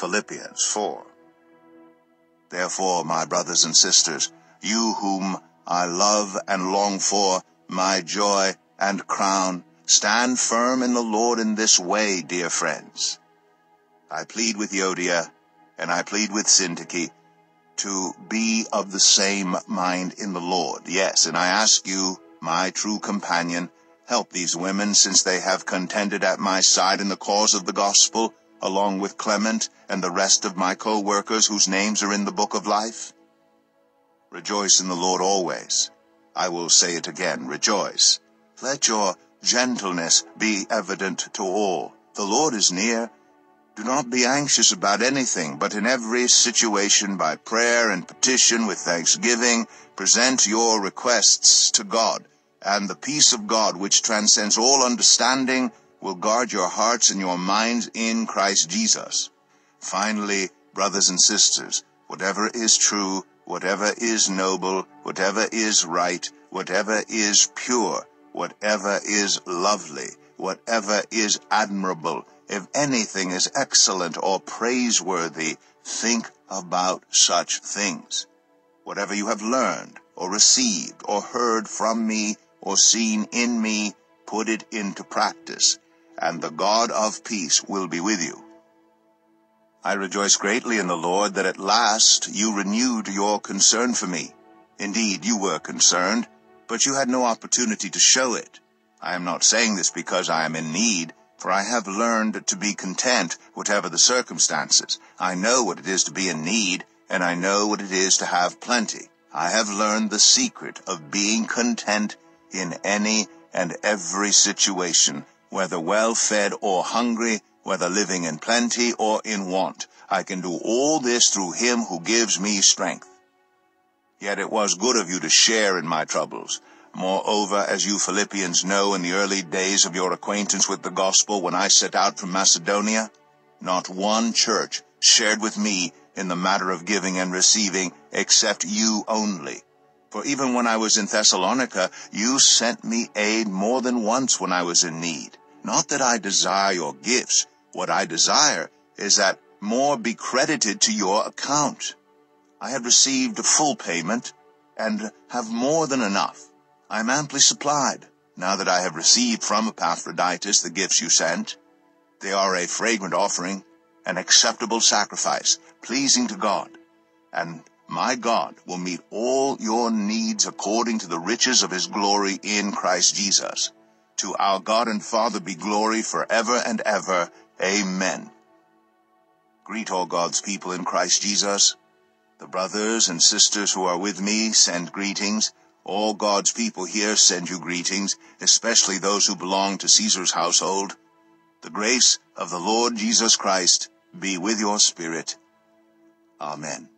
Philippians 4. Therefore, my brothers and sisters, you whom I love and long for, my joy and crown, stand firm in the Lord in this way, dear friends. I plead with Euodia, and I plead with Syntyche, to be of the same mind in the Lord. Yes, and I ask you, my true companion, help these women, since they have contended at my side in the cause of the gospel, along with Clement and the rest of my co-workers whose names are in the book of life? Rejoice in the Lord always. I will say it again, rejoice. Let your gentleness be evident to all. The Lord is near. Do not be anxious about anything, but in every situation by prayer and petition with thanksgiving, present your requests to God, and the peace of God, which transcends all understanding, will guard your hearts and your minds in Christ Jesus. Finally, brothers and sisters, whatever is true, whatever is noble, whatever is right, whatever is pure, whatever is lovely, whatever is admirable, if anything is excellent or praiseworthy, think about such things. Whatever you have learned, or received, or heard from me, or seen in me, put it into practice, and the God of peace will be with you. I rejoice greatly in the Lord that at last you renewed your concern for me. Indeed, you were concerned, but you had no opportunity to show it. I am not saying this because I am in need, for I have learned to be content, whatever the circumstances. I know what it is to be in need, and I know what it is to have plenty. I have learned the secret of being content in any and every situation, whether well-fed or hungry, whether living in plenty or in want. I can do all this through him who gives me strength. Yet it was good of you to share in my troubles. Moreover, as you Philippians know in the early days of your acquaintance with the gospel when I set out from Macedonia, not one church shared with me in the matter of giving and receiving except you only. For even when I was in Thessalonica, you sent me aid more than once when I was in need. Not that I desire your gifts. What I desire is that more be credited to your account. I have received a full payment, and have more than enough. I am amply supplied, now that I have received from Epaphroditus the gifts you sent. They are a fragrant offering, an acceptable sacrifice, pleasing to God. And my God will meet all your needs according to the riches of his glory in Christ Jesus. To our God and Father be glory forever and ever. Amen. Greet all God's people in Christ Jesus. The brothers and sisters who are with me send greetings. All God's people here send you greetings, especially those who belong to Caesar's household. The grace of the Lord Jesus Christ be with your spirit. Amen.